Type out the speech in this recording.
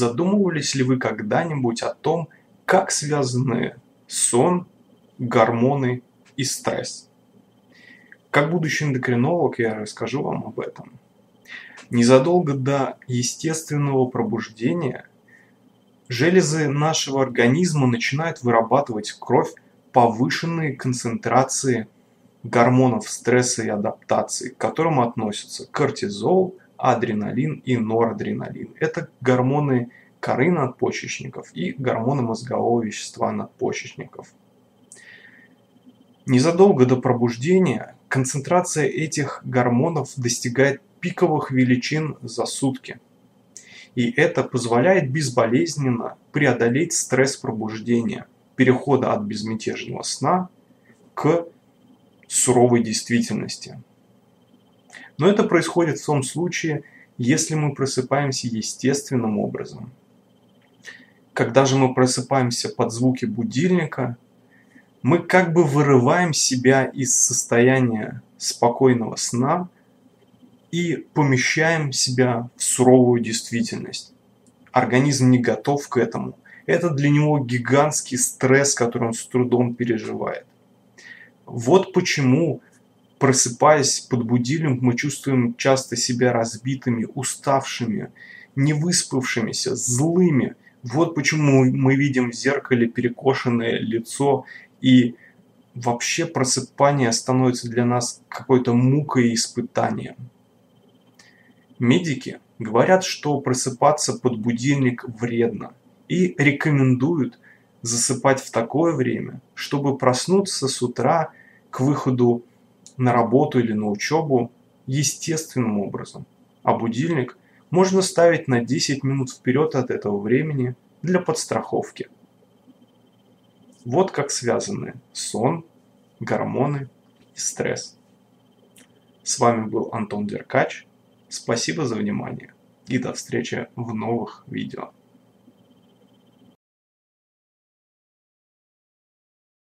Задумывались ли вы когда-нибудь о том, как связаны сон, гормоны и стресс? Как будущий эндокринолог я расскажу вам об этом. Незадолго до естественного пробуждения железы нашего организма начинают вырабатывать в кровь повышенные концентрации гормонов стресса и адаптации, к которым относятся кортизол, адреналин и норадреналин. Это гормоны коры надпочечников и гормоны мозгового вещества надпочечников. Незадолго до пробуждения концентрация этих гормонов достигает пиковых величин за сутки. И это позволяет безболезненно преодолеть стресс пробуждения, перехода от безмятежного сна к суровой действительности. Но это происходит в том случае, если мы просыпаемся естественным образом. Когда же мы просыпаемся под звуки будильника, мы как бы вырываем себя из состояния спокойного сна и помещаем себя в суровую действительность. Организм не готов к этому. Это для него гигантский стресс, который он с трудом переживает. Вот почему, просыпаясь под будильник, мы чувствуем часто себя разбитыми, уставшими, невыспавшимися, злыми. Вот почему мы видим в зеркале перекошенное лицо и вообще просыпание становится для нас какой-то мукой и испытанием. Медики говорят, что просыпаться под будильник вредно и рекомендуют засыпать в такое время, чтобы проснуться с утра к выходу на работу или на учебу естественным образом. А будильник можно ставить на 10 минут вперед от этого времени для подстраховки. Вот как связаны сон, гормоны и стресс. С вами был Антон Деркач. Спасибо за внимание и до встречи в новых видео.